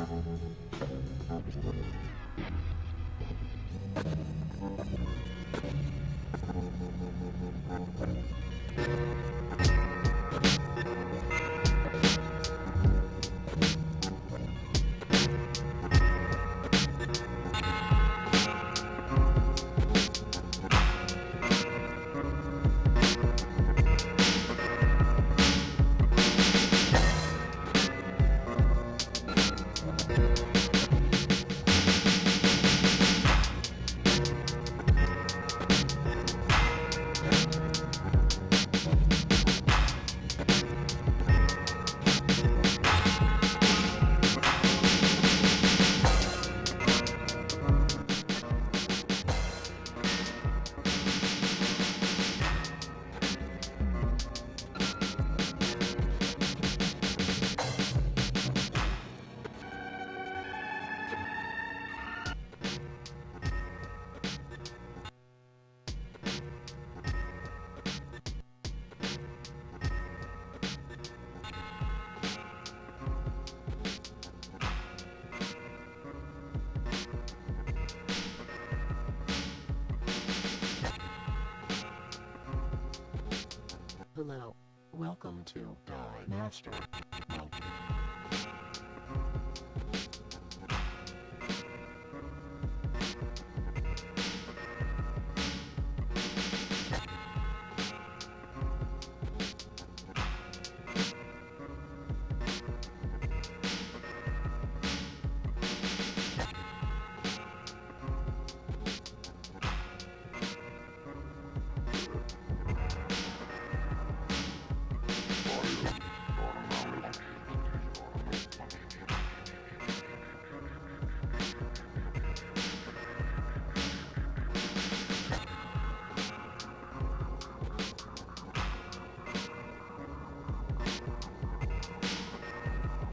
Thank you. Hello. Welcome to Die Master.